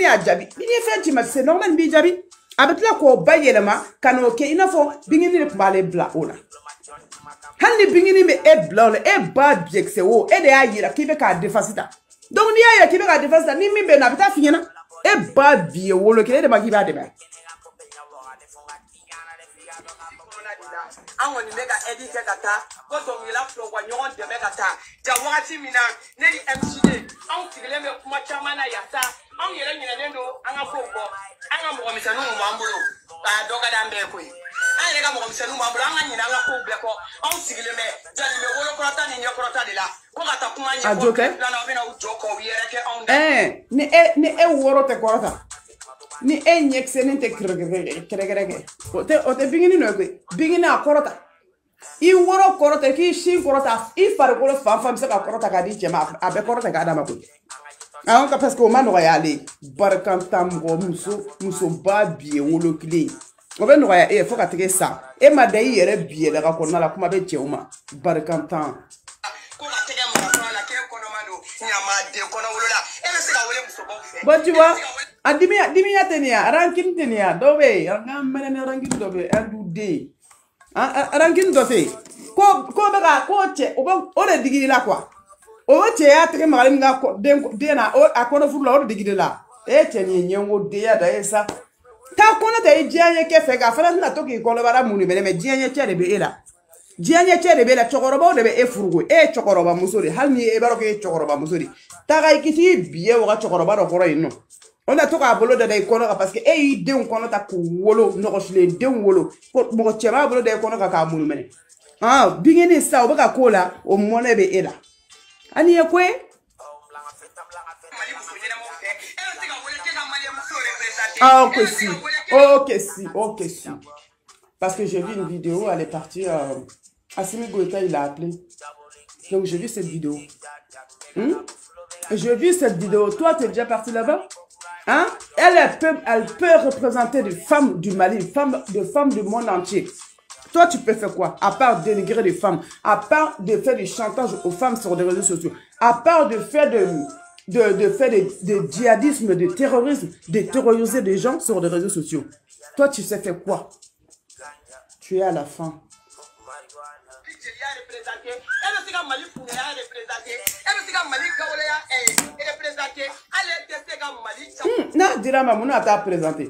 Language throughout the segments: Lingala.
ne y'a jaabi i ni fɛn ci ma se nɔgɔma b'i jaabi a bɛ tila k'o bayɛlɛma ka n'o kɛ i n'a fɔ bingini de tun b'ale bila o la hali ni bingini bɛ e bila o la e ba jɛkisɛ o e de y'a yira k'i bɛ k'a defasi ta donc n'i y'a yira k'i bɛ k'a defasi ta ni min bɛ na a bɛ taa f'i ɲɛna e ba bi ye wolo kelen e de ma k'i b'a dɛmɛ. an kɔni bɛ ka ɛdi kɛ ka taa ko dɔnkilida filaw ka ɲɔgɔn dɛmɛ ka taa ja wagati min na ne ni mcd anw sigilen bɛ kuma caman na yasa anw yɛrɛ ɲinɛlen don an ka kow kɔ an ka mɔgɔmisɛnninw b'an bolo k'a dɔ ka di an bɛɛ koyi an yɛrɛ ka mɔgɔmisɛnninw b'an bolo an ka ɲinɛ an ka kow bɛɛ kɔ anw sigilen bɛ jalen bɛ wolokɔrɔta ni ɲɛkɔrɔta de la ko ka taa kuma ɲɛfɔ filanan u bɛna u jɔ k'u yɛrɛ kɛ anw da. ni e ni e wɔɔrɔ tɛ kɔrɔta ni e ɲɛkisɛnin tɛ kɛrɛkɛrɛ kɛ o tɛ o tɛ bingini nɔ ye koyi bingini a kɔrɔta. i wɔrɔ kɔrɔta k'i sin kɔrɔta i farikolo fan fan bɛ se ka kɔrɔta k'a di cɛ ma a bɛɛ kɔrɔta k'a d'a ma koyi awɔ ka parce que o ma nɔgɔya ale ye barikanta mɔgɔ muso musoba bi ye wolo kelen o bɛ nɔgɔya e ye fo ka tigɛ sa e ma da i yɛrɛ bi ye daga kɔnɔna la kuma bɛ cɛw ma barikantan. ko ka tɛgɛ maga kɔnɔ la k'e kɔnɔma don ɲamaden kɔnɔ wolola e bɛ se ka wele musobaw fɛ. bɔn tiwa e a dimiya dimiya tɛ nin ye arankini tɛ nin ye dɔw bɛ yen an ka mɛnɛ ni arankini dɔ bɛ yen rancune dɔ fɛ yen ko ko bɛ ka ko cɛ o bɛ o de digir'i la kuwa o cɛ y'a tɛgɛ magali min ka den den na a kɔnɔfuru la o de digir'i la e cɛ nin ye ɲɛngo denya da ye sa taa kɔnɔ ta i diɲɛ ɲɛ kɛ fɛ kan a fana tɛna to k'i kɔnɔbara mun de bɛ dɛ mɛ diɲɛ ɲɛcɛ de bɛ e la diɲɛ ɲɛcɛ de bɛ e la cɛkɔrɔbaw de bɛ e furu koyi e ye cɛkɔrɔba muso de hali ni e b'a dɔn k'e ye cɛkɔrɔba muso de taga i kisi biye waga cɛkɔrɔba dɔ kɔrɔ yen nɔ On a tout à bolo de i parce que eh un les deux wolo mon bolo ah bien ça, la Ah, ok, si. Ok, si. Ok, si. Parce que j'ai vu une vidéo, elle est partie. à euh, Assimi Goïta, il a appelé. Donc, j'ai vu cette vidéo. Hum? J'ai vu cette vidéo. Toi, tu es déjà parti là-bas? Hein? Elle, peut, représenter des femmes du Mali, des femmes, du monde entier. Toi, tu peux faire quoi À part dénigrer les femmes, à part de faire du chantage aux femmes sur les réseaux sociaux, à part de faire de, de, faire des djihadisme, de terrorisme, de terroriser des gens sur les réseaux sociaux. Toi, tu sais faire quoi Tu es à la fin. nigeria représente e bɛ se ka mali kunnaya représente e bɛ se ka mali gawoloya représente hali e tɛ se ka mali hmm, n'a dira ma mun na t'a présente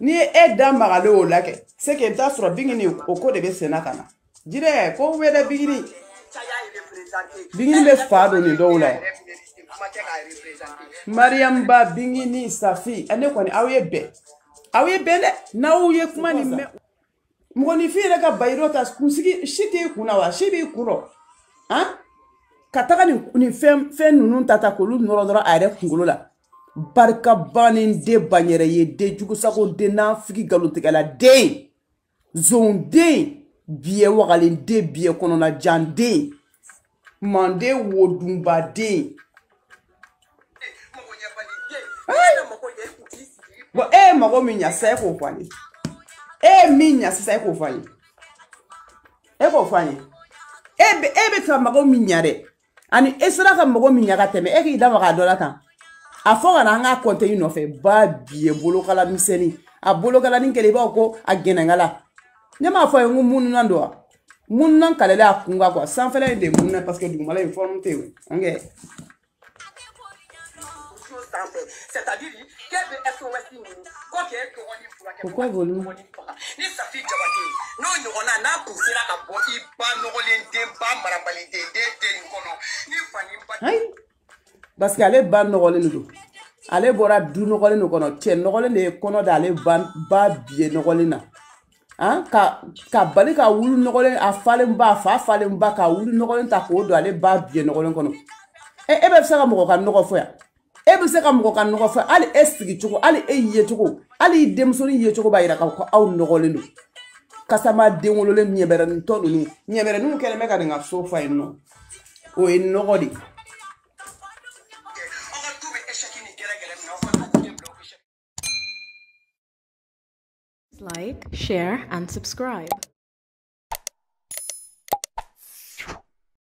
n'i ye e da magale o la kɛ se kɛ i bɛ taa sɔrɔ bigini o ko de bɛ senna ka na jirɛ ko wɛrɛ bigini bigini bɛ fa don nin dɔw la yan mariyamuba bingini safi ne kɔni aw ye bɛn aw ye bɛn dɛ n'aw ye kuma nin mɛn mɔgɔninfin yɛrɛ ka bayirɔ ta kunsigi si t'i kun na wa si b'i kun rɔ han ka taga nin nin fɛn fɛn ninnu ta ta k'olu nɔrɔ dɔrɔn a yɛrɛ kunkolo la barika bannen den ban yɛrɛ ye den jugusago den n'an figi nkalontigɛla den zon den biɲɛ wagalen den biɲɛ kɔnɔna jan den manden wodunba den. e ye mago min ɲa sa e k'o fɔ ale ye. e min ɲa sisan e k'o fɔ an ye e k'o fɔ an ye e bɛ e bɛ fɛ ka mago min ɲa dɛ ani e sera ka mago min ɲa ka tɛmɛ e k'i da maga a dɔ la kan a fɔ ka na an ka kɔnte i nɔfɛ ba biye bolokala misɛnnin a bolokalanin kɛlɛ i b'a fɔ ko a gɛnɛkala ne m'a fɔ e a ye ko mununan don wa mununan kalɛla a kun kan sanfɛla in e de mununan parce que dugumala in fɔlɔ tɛ yen sanfɛ c'est-à-dire k'e bɛ sos ɲini ko k'e dɔgɔnin furakɛ o ka golo ni safi jabate n'o ɲɔgɔnna n'a kun sera ka bɔ i ba nɔgɔlen den ba marabali den den den nin kɔnɔ ni fani ba ayi parce que ale ba nɔgɔlen de don ale bɔra du nɔgɔlen de kɔnɔ cɛ nɔgɔlen de ye kɔnɔ da ale ba biye nɔgɔlen na an ka ka bali ka wulu nɔgɔlen a falen ba a fa falen ba ka wulu nɔgɔlen ta k'o don ale ba biye nɔgɔlen kɔnɔ e e bɛ se ka mɔgɔ ka nɔgɔ fɔ yan e bɛ se ka mɔgɔ ka nɔgɔ fɛ hali e sigicogo hali e yecogo hali i denmusonin yecogo b'a jira k'a fɔ ko aw nɔgɔlen don kasama den wololen ɲɛbɛrɛnintɔ ninnu ɲɛbɛrɛninw kɛlen bɛ ka nin ka so fa yen nɔ o ye nɔgɔ de like, share, and subscribe.